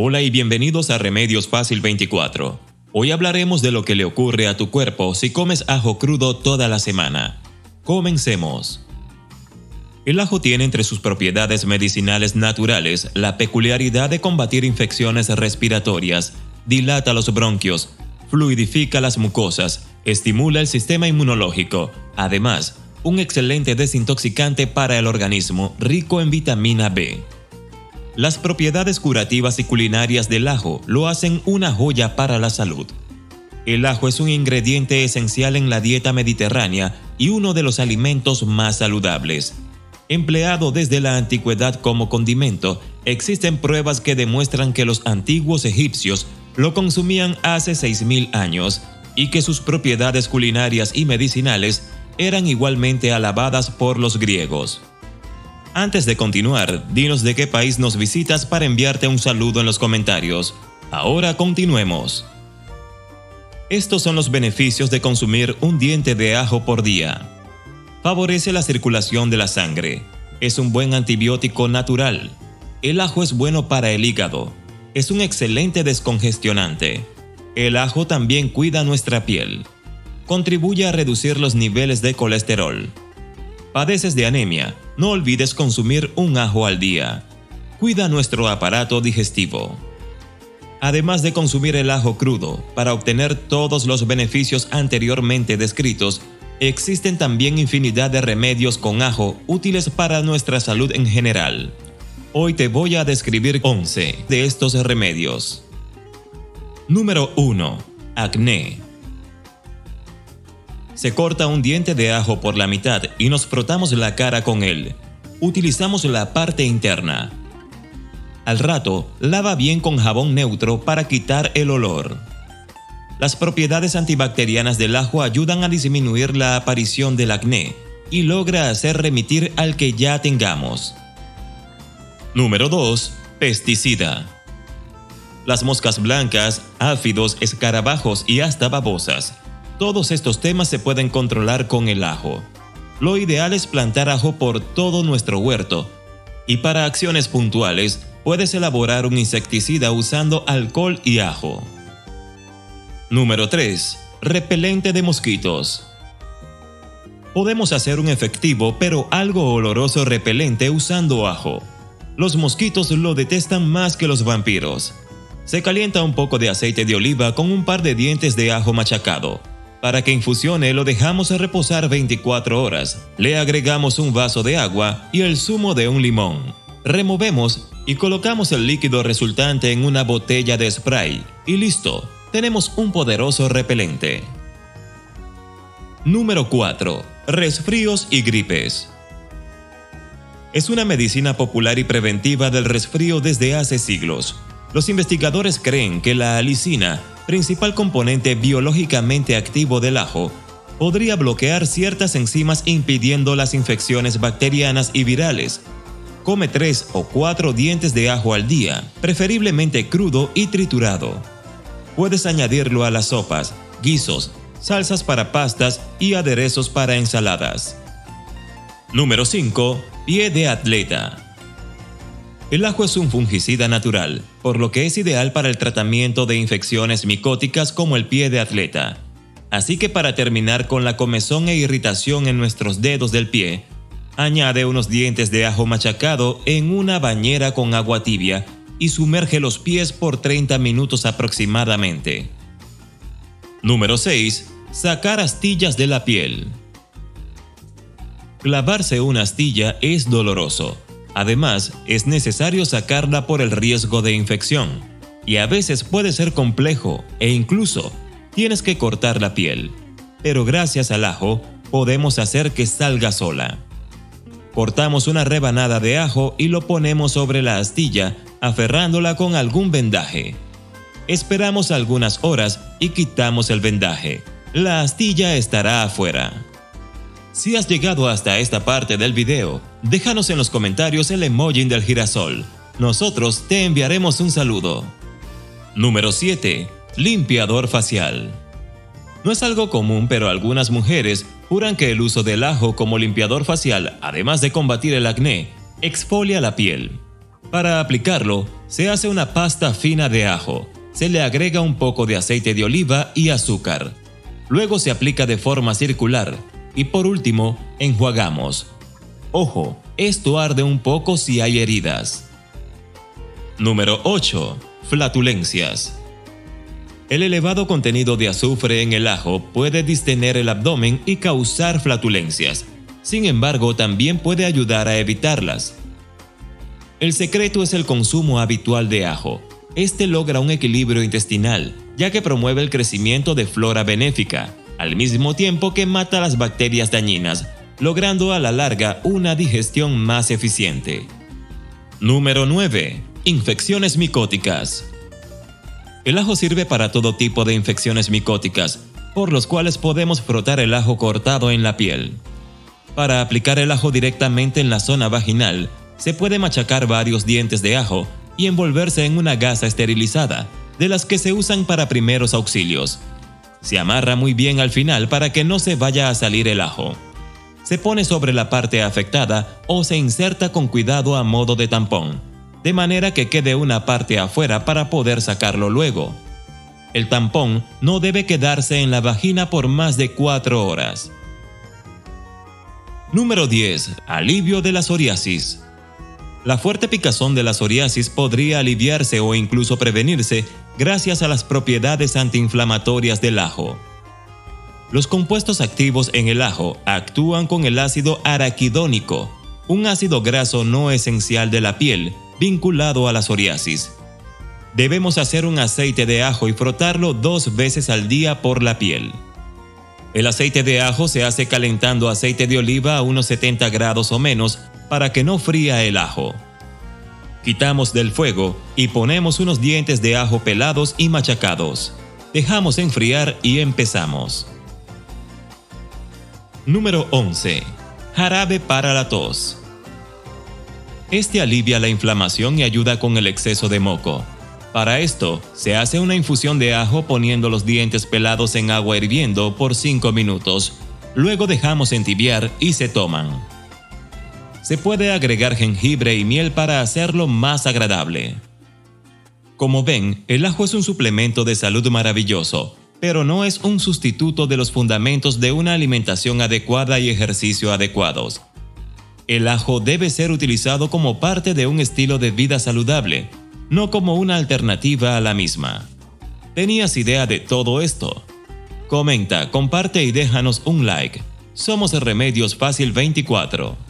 Hola y bienvenidos a Remedios Fácil 24. Hoy hablaremos de lo que le ocurre a tu cuerpo si comes ajo crudo toda la semana. Comencemos. El ajo tiene entre sus propiedades medicinales naturales la peculiaridad de combatir infecciones respiratorias, dilata los bronquios, fluidifica las mucosas, estimula el sistema inmunológico. Además, un excelente desintoxicante para el organismo rico en vitamina B. Las propiedades curativas y culinarias del ajo lo hacen una joya para la salud. El ajo es un ingrediente esencial en la dieta mediterránea y uno de los alimentos más saludables. Empleado desde la antigüedad como condimento, existen pruebas que demuestran que los antiguos egipcios lo consumían hace 6.000 años y que sus propiedades culinarias y medicinales eran igualmente alabadas por los griegos. Antes de continuar, dinos de qué país nos visitas para enviarte un saludo en los comentarios. Ahora continuemos. Estos son los beneficios de consumir un diente de ajo por día. Favorece la circulación de la sangre. Es un buen antibiótico natural. El ajo es bueno para el hígado. Es un excelente descongestionante. El ajo también cuida nuestra piel. Contribuye a reducir los niveles de colesterol. Padeces de anemia no olvides consumir un ajo al día. Cuida nuestro aparato digestivo. Además de consumir el ajo crudo para obtener todos los beneficios anteriormente descritos, existen también infinidad de remedios con ajo útiles para nuestra salud en general. Hoy te voy a describir 11 de estos remedios. Número 1. Acné. Se corta un diente de ajo por la mitad y nos frotamos la cara con él. Utilizamos la parte interna. Al rato, lava bien con jabón neutro para quitar el olor. Las propiedades antibacterianas del ajo ayudan a disminuir la aparición del acné y logra hacer remitir al que ya tengamos. Número 2. Pesticida. Las moscas blancas, áfidos, escarabajos y hasta babosas todos estos temas se pueden controlar con el ajo. Lo ideal es plantar ajo por todo nuestro huerto. Y para acciones puntuales, puedes elaborar un insecticida usando alcohol y ajo. Número 3. Repelente de mosquitos. Podemos hacer un efectivo pero algo oloroso repelente usando ajo. Los mosquitos lo detestan más que los vampiros. Se calienta un poco de aceite de oliva con un par de dientes de ajo machacado. Para que infusione lo dejamos reposar 24 horas. Le agregamos un vaso de agua y el zumo de un limón. Removemos y colocamos el líquido resultante en una botella de spray. Y listo, tenemos un poderoso repelente. Número 4. Resfríos y gripes. Es una medicina popular y preventiva del resfrío desde hace siglos. Los investigadores creen que la alicina principal componente biológicamente activo del ajo, podría bloquear ciertas enzimas impidiendo las infecciones bacterianas y virales. Come 3 o 4 dientes de ajo al día, preferiblemente crudo y triturado. Puedes añadirlo a las sopas, guisos, salsas para pastas y aderezos para ensaladas. Número 5. Pie de atleta. El ajo es un fungicida natural, por lo que es ideal para el tratamiento de infecciones micóticas como el pie de atleta. Así que para terminar con la comezón e irritación en nuestros dedos del pie, añade unos dientes de ajo machacado en una bañera con agua tibia y sumerge los pies por 30 minutos aproximadamente. Número 6. Sacar astillas de la piel. Clavarse una astilla es doloroso Además, es necesario sacarla por el riesgo de infección, y a veces puede ser complejo e incluso tienes que cortar la piel. Pero gracias al ajo podemos hacer que salga sola. Cortamos una rebanada de ajo y lo ponemos sobre la astilla, aferrándola con algún vendaje. Esperamos algunas horas y quitamos el vendaje. La astilla estará afuera. Si has llegado hasta esta parte del video, déjanos en los comentarios el emoji del girasol. Nosotros te enviaremos un saludo. Número 7. Limpiador facial. No es algo común, pero algunas mujeres juran que el uso del ajo como limpiador facial, además de combatir el acné, exfolia la piel. Para aplicarlo, se hace una pasta fina de ajo, se le agrega un poco de aceite de oliva y azúcar. Luego se aplica de forma circular y por último, enjuagamos. Ojo, esto arde un poco si hay heridas. Número 8. Flatulencias. El elevado contenido de azufre en el ajo puede distener el abdomen y causar flatulencias. Sin embargo, también puede ayudar a evitarlas. El secreto es el consumo habitual de ajo. Este logra un equilibrio intestinal, ya que promueve el crecimiento de flora benéfica, al mismo tiempo que mata las bacterias dañinas, logrando a la larga una digestión más eficiente. Número 9. Infecciones micóticas. El ajo sirve para todo tipo de infecciones micóticas, por los cuales podemos frotar el ajo cortado en la piel. Para aplicar el ajo directamente en la zona vaginal, se puede machacar varios dientes de ajo y envolverse en una gasa esterilizada, de las que se usan para primeros auxilios, se amarra muy bien al final para que no se vaya a salir el ajo. Se pone sobre la parte afectada o se inserta con cuidado a modo de tampón, de manera que quede una parte afuera para poder sacarlo luego. El tampón no debe quedarse en la vagina por más de 4 horas. Número 10. Alivio de la psoriasis. La fuerte picazón de la psoriasis podría aliviarse o incluso prevenirse gracias a las propiedades antiinflamatorias del ajo. Los compuestos activos en el ajo actúan con el ácido araquidónico, un ácido graso no esencial de la piel vinculado a la psoriasis. Debemos hacer un aceite de ajo y frotarlo dos veces al día por la piel. El aceite de ajo se hace calentando aceite de oliva a unos 70 grados o menos para que no fría el ajo. Quitamos del fuego y ponemos unos dientes de ajo pelados y machacados. Dejamos enfriar y empezamos. Número 11. Jarabe para la tos. Este alivia la inflamación y ayuda con el exceso de moco. Para esto, se hace una infusión de ajo poniendo los dientes pelados en agua hirviendo por 5 minutos. Luego dejamos entibiar y se toman. Se puede agregar jengibre y miel para hacerlo más agradable. Como ven, el ajo es un suplemento de salud maravilloso, pero no es un sustituto de los fundamentos de una alimentación adecuada y ejercicio adecuados. El ajo debe ser utilizado como parte de un estilo de vida saludable, no como una alternativa a la misma. ¿Tenías idea de todo esto? Comenta, comparte y déjanos un like. Somos Remedios Fácil 24.